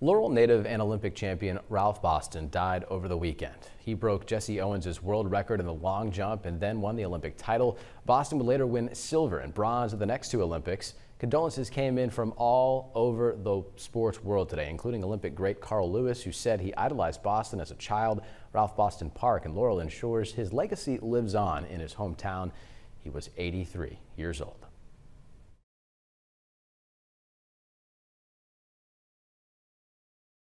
Laurel native and Olympic champion Ralph Boston died over the weekend. He broke Jesse Owens' world record in the long jump and then won the Olympic title. Boston would later win silver and bronze at the next two Olympics. Condolences came in from all over the sports world today, including Olympic great Carl Lewis, who said he idolized Boston as a child. Ralph Boston Park in Laurel ensures his legacy lives on in his hometown. He was 83 years old.